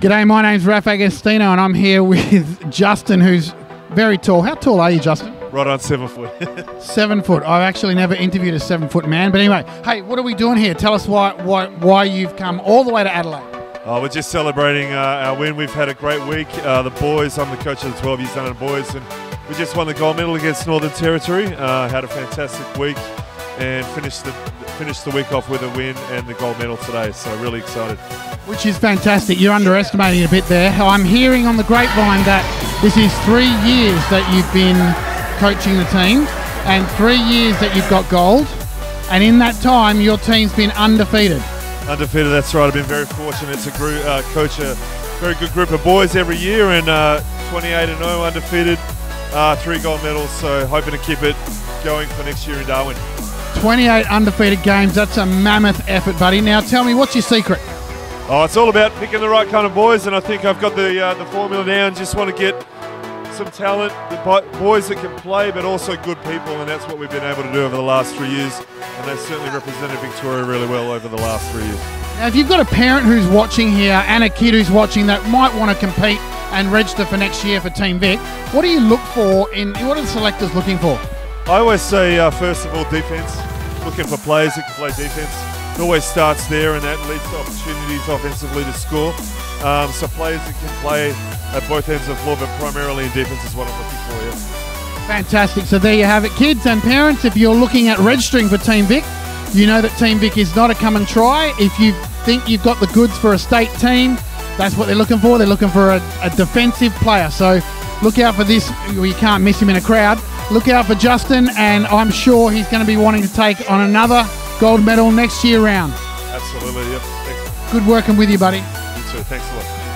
G'day, my name's Raf Agostino, and I'm here with Justin, who's very tall. How tall are you, Justin? Right on seven foot. Seven foot. I've actually never interviewed a seven foot man, but anyway, hey, what are we doing here? Tell us why why, why you've come all the way to Adelaide. uh, we're just celebrating uh, our win. We've had a great week. Uh, the boys, I'm the coach of the 12 years under boys, and we just won the gold medal against Northern Territory. Uh, had a fantastic week and finished the finished the week off with a win and the gold medal today. So really excited. Which is fantastic. You're underestimating a bit there. I'm hearing on the grapevine that this is three years that you've been coaching the team and three years that you've got gold. And in that time, your team's been undefeated. Undefeated, that's right. I've been very fortunate to group, uh, coach a very good group of boys every year, and uh, 28 and 0 undefeated, uh, three gold medals. So hoping to keep it going for next year in Darwin. 28 undefeated games. That's a mammoth effort, buddy. Now tell me, what's your secret? Oh, it's all about picking the right kind of boys, and I think I've got the uh, the formula down. Just want to get some talent, the boys that can play, but also good people, and that's what we've been able to do over the last three years. And they've certainly represented Victoria really well over the last three years. Now, if you've got a parent who's watching here and a kid who's watching that might want to compete and register for next year for Team Vic, what do you look for in what are the selectors looking for? I always say, uh, first of all, defence. Looking for players that can play defence. It always starts there, and that leads to opportunities offensively to score. Um, so players that can play at both ends of the floor, but primarily in defence is what I'm looking for. Yeah. Fantastic. So there you have it, kids and parents. If you're looking at registering for Team Vic, you know that Team Vic is not a come and try. If you think you've got the goods for a state team, that's what they're looking for. They're looking for a, a defensive player. So look out for this. You can't miss him in a crowd. Look out for Justin, and I'm sure he's going to be wanting to take on another gold medal next year round. Absolutely. Yep. Thanks. Good working with you, buddy. You too. Thanks a lot.